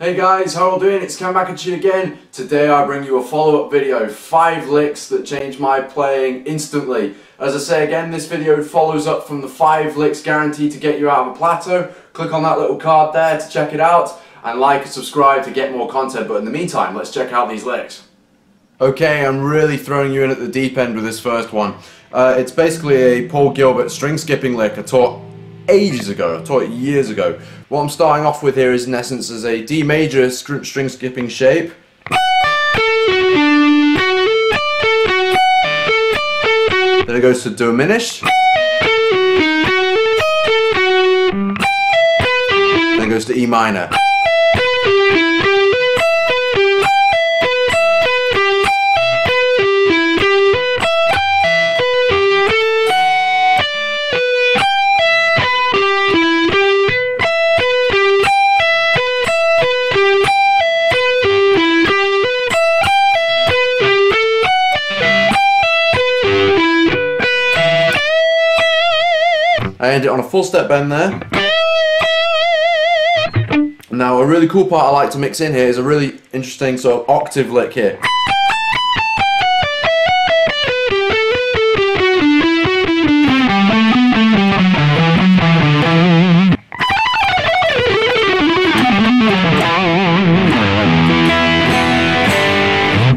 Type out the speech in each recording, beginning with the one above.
Hey guys, how are you doing? It's Cam back at you again. Today I bring you a follow-up video, 5 licks that changed my playing instantly. As I say again, this video follows up from the 5 licks guaranteed to get you out of a plateau. Click on that little card there to check it out and like and subscribe to get more content. But in the meantime, let's check out these licks. Okay, I'm really throwing you in at the deep end with this first one. Uh, it's basically a Paul Gilbert string skipping lick I taught ages ago. I taught it years ago. What I'm starting off with here is in essence as a D major string skipping shape. Then it goes to diminished. Then it goes to E minor. I end it on a full step bend there. Now a really cool part I like to mix in here is a really interesting sort of octave lick here.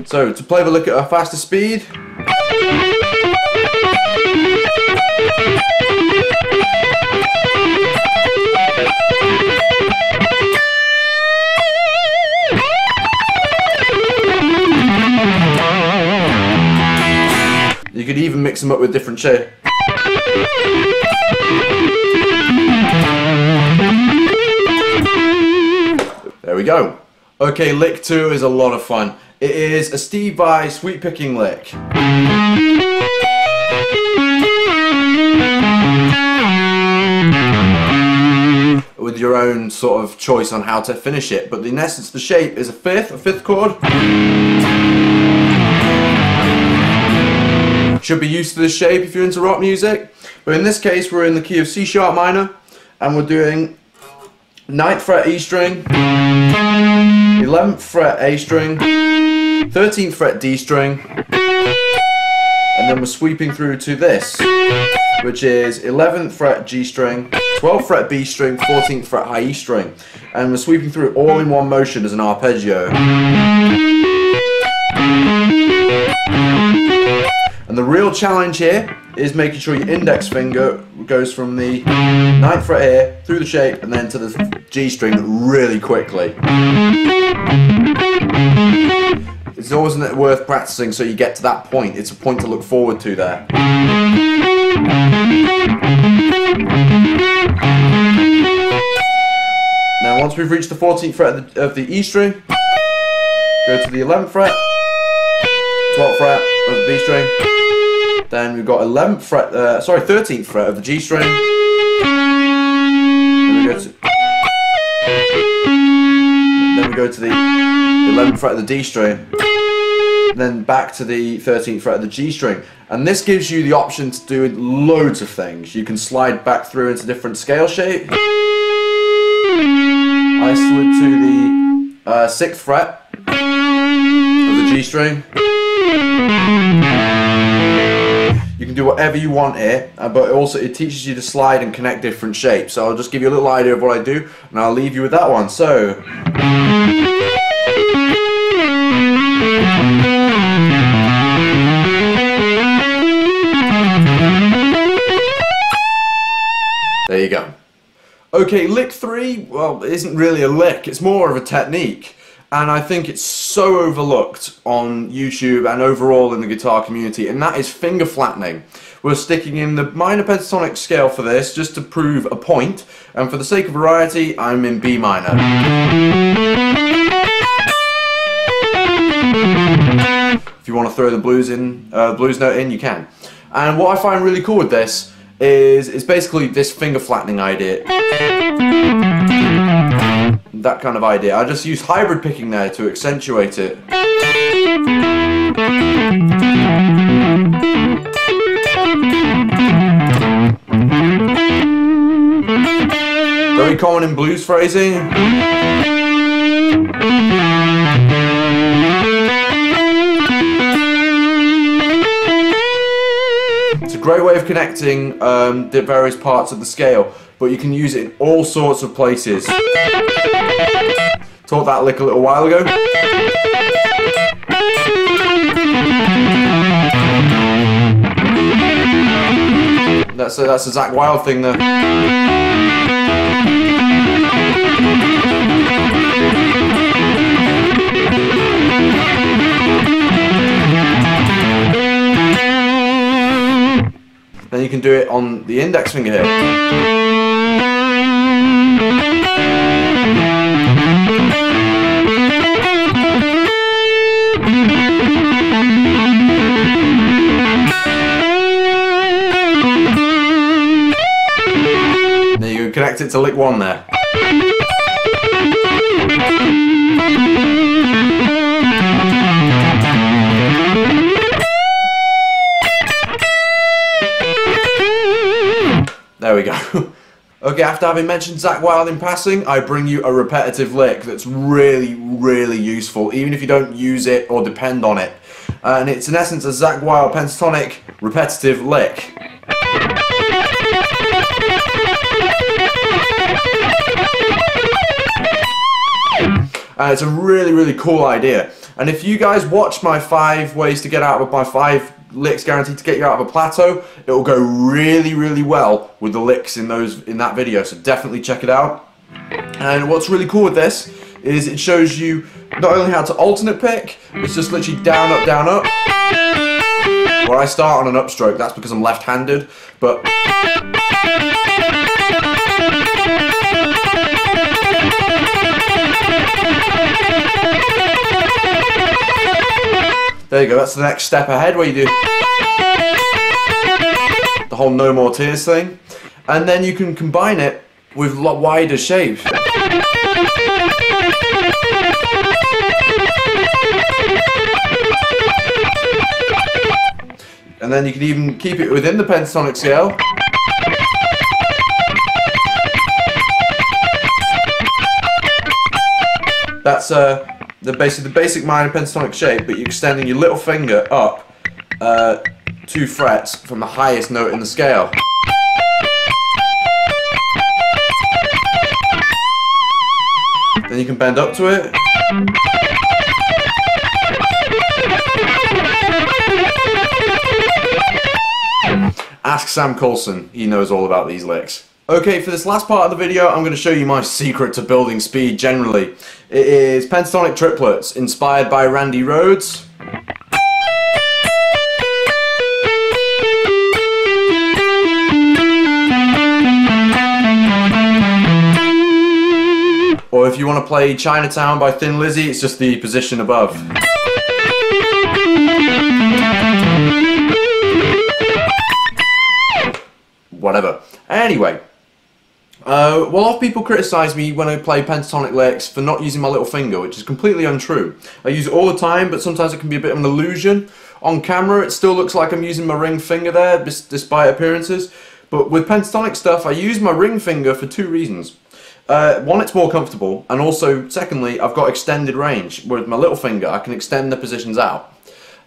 So to play the lick at a faster speed, mix them up with different shape. There we go. Okay, lick two is a lot of fun. It is a Steve Vai sweep picking lick. With your own sort of choice on how to finish it, but in essence the shape is a fifth, a fifth chord. Should be used to this shape if you're into rock music. But in this case, we're in the key of C sharp minor, and we're doing 9th fret E string, 11th fret A string, 13th fret D string, and then we're sweeping through to this, which is 11th fret G string, 12th fret B string, 14th fret high E string, and we're sweeping through all in one motion as an arpeggio. The real challenge here is making sure your index finger goes from the 9th fret here, through the shape, and then to the G string really quickly. It's always worth practicing so you get to that point. It's a point to look forward to there. Now once we've reached the 14th fret of the, of the E string, go to the 11th fret, 12th fret of the B string, then we've got 11th fret, uh, sorry, 13th fret of the G string. Then we go to, then we go to the 11th fret of the D string. Then back to the 13th fret of the G string. And this gives you the option to do loads of things. You can slide back through into different scale shape. I slid to the uh, 6th fret of the G string. You can do whatever you want here, uh, but also it teaches you to slide and connect different shapes. So I'll just give you a little idea of what I do, and I'll leave you with that one. So. There you go. Okay, lick three, well, it isn't really a lick, it's more of a technique. And I think it's so overlooked on YouTube and overall in the guitar community, and that is finger flattening. We're sticking in the minor pentatonic scale for this, just to prove a point, and for the sake of variety, I'm in B minor. If you want to throw the blues in, uh, blues note in, you can. And what I find really cool with this is it's basically this finger flattening idea that kind of idea. I just use hybrid picking there to accentuate it. Very common in blues phrasing. It's a great way of connecting um, the various parts of the scale, but you can use it in all sorts of places. Taught that lick a little while ago. That's a, that's a Zakk Wylde thing there. Then you can do it on the index finger here. Connect it to lick one there. There we go. okay, after having mentioned Zakk Wylde in passing, I bring you a repetitive lick that's really, really useful, even if you don't use it or depend on it. Uh, and it's in essence a Zakk Wylde pentatonic repetitive lick. Uh, it's a really, really cool idea. And if you guys watch my five ways to get out of my five licks guaranteed to get you out of a plateau, it will go really, really well with the licks in those in that video. So definitely check it out. And what's really cool with this is it shows you not only how to alternate pick, it's just literally down, up, down, up. Where I start on an upstroke, that's because I'm left-handed, but There you go, that's the next step ahead where you do the whole no more tears thing. And then you can combine it with lot wider shapes. And then you can even keep it within the pentatonic scale. That's uh, the basic, the basic minor pentatonic shape, but you're extending your little finger up uh, two frets from the highest note in the scale. Then you can bend up to it. Ask Sam Coulson, he knows all about these licks. Okay, for this last part of the video, I'm going to show you my secret to building speed generally. It is pentatonic triplets, inspired by Randy Rhoads. Or if you want to play Chinatown by Thin Lizzy, it's just the position above. Uh, well, a lot of people criticise me when I play pentatonic licks for not using my little finger, which is completely untrue. I use it all the time, but sometimes it can be a bit of an illusion. On camera, it still looks like I'm using my ring finger there, despite appearances. But with pentatonic stuff, I use my ring finger for two reasons. Uh, one, it's more comfortable, and also, secondly, I've got extended range. With my little finger, I can extend the positions out.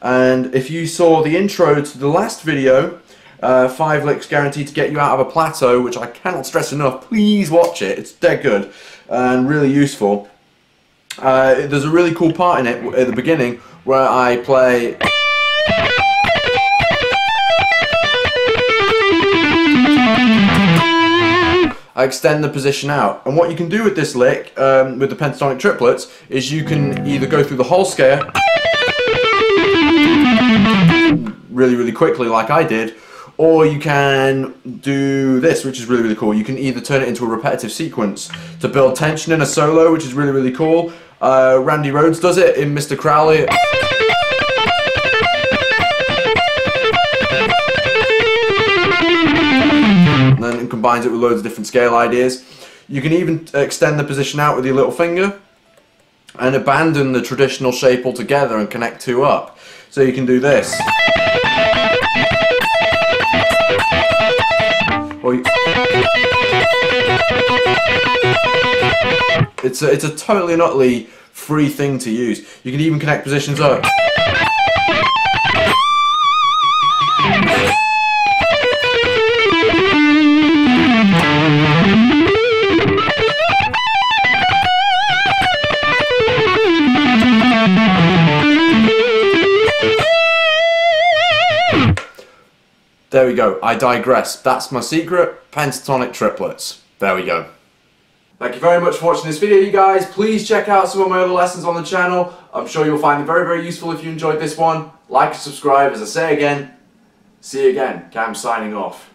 And if you saw the intro to the last video, uh, five licks guaranteed to get you out of a plateau, which I cannot stress enough. Please watch it. It's dead good and really useful. Uh, there's a really cool part in it at the beginning where I play... I extend the position out. And what you can do with this lick, um, with the pentatonic triplets, is you can either go through the whole scale really, really quickly like I did, or you can do this, which is really, really cool. You can either turn it into a repetitive sequence to build tension in a solo, which is really, really cool. Uh, Randy Rhoads does it in Mr. Crowley. And then combines it with loads of different scale ideas. You can even extend the position out with your little finger and abandon the traditional shape altogether and connect two up. So you can do this. It's a, it's a totally and utterly free thing to use. You can even connect positions up. There we go, I digress. That's my secret, pentatonic triplets. There we go. Thank you very much for watching this video, you guys. Please check out some of my other lessons on the channel. I'm sure you'll find them very, very useful if you enjoyed this one. Like and subscribe, as I say again. See you again. Cam signing off.